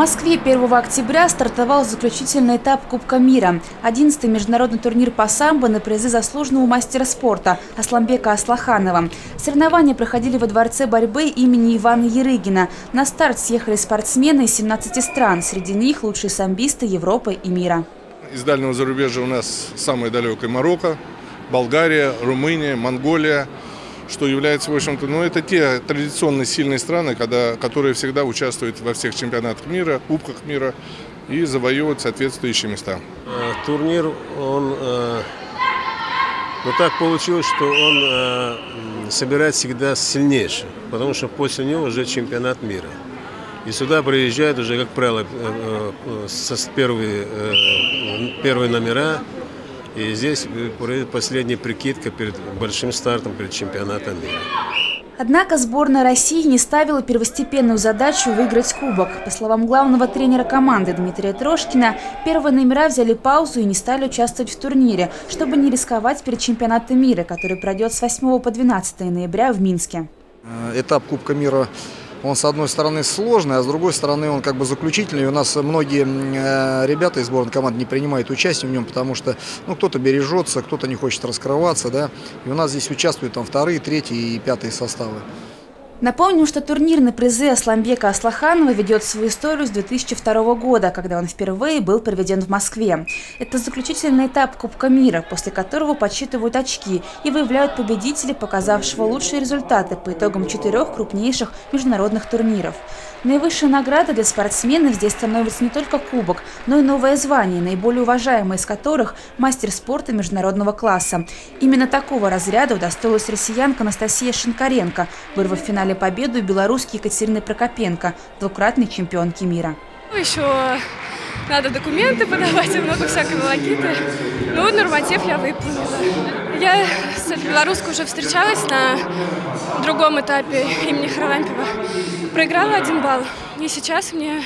Москве 1 октября стартовал заключительный этап Кубка мира. 11-й международный турнир по самбо на призы заслуженного мастера спорта Асламбека Аслаханова. Соревнования проходили во Дворце борьбы имени Ивана Ерыгина. На старт съехали спортсмены из 17 стран. Среди них лучшие самбисты Европы и мира. Из дальнего зарубежья у нас самое далекое Марокко, Болгария, Румыния, Монголия – что является, в общем-то, ну, это те традиционно сильные страны, когда, которые всегда участвуют во всех чемпионатах мира, кубках мира и завоевывают соответствующие места. Э, турнир, он, э, ну так получилось, что он э, собирает всегда сильнейших, потому что после него уже чемпионат мира. И сюда приезжают уже, как правило, первые, первые номера, и здесь последняя прикидка перед большим стартом, перед чемпионатом мира. Однако сборная России не ставила первостепенную задачу выиграть кубок. По словам главного тренера команды Дмитрия Трошкина, первые номера взяли паузу и не стали участвовать в турнире, чтобы не рисковать перед чемпионатом мира, который пройдет с 8 по 12 ноября в Минске. Этап Кубка мира он с одной стороны сложный, а с другой стороны он как бы заключительный. У нас многие э, ребята из сборной команды не принимают участие в нем, потому что ну, кто-то бережется, кто-то не хочет раскрываться. Да? И у нас здесь участвуют там вторые, третьи и пятые составы. Напомним, что турнир на призы Асламбека Аслаханова ведет свою историю с 2002 года, когда он впервые был проведен в Москве. Это заключительный этап Кубка мира, после которого подсчитывают очки и выявляют победителей, показавшего лучшие результаты по итогам четырех крупнейших международных турниров. Наивысшая награда для спортсменов здесь становится не только кубок, но и новое звание, наиболее уважаемое из которых – мастер спорта международного класса. Именно такого разряда удостоилась россиянка Анастасия Шинкаренко, вырвав в финале победу белорусский Екатерины Прокопенко, двукратной чемпионки мира. Еще надо документы подавать, много всякой волокиты. Ну, норматив я выполнила. Я с белорусской уже встречалась на другом этапе имени Харлампева. Проиграла один балл. И сейчас мне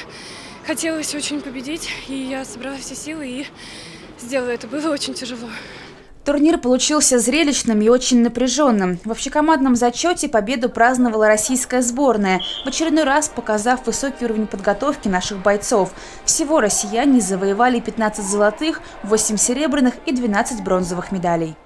хотелось очень победить, и я собрала все силы и сделала это. Было очень тяжело. Турнир получился зрелищным и очень напряженным. В общекомандном зачете победу праздновала российская сборная, в очередной раз показав высокий уровень подготовки наших бойцов. Всего россияне завоевали 15 золотых, 8 серебряных и 12 бронзовых медалей.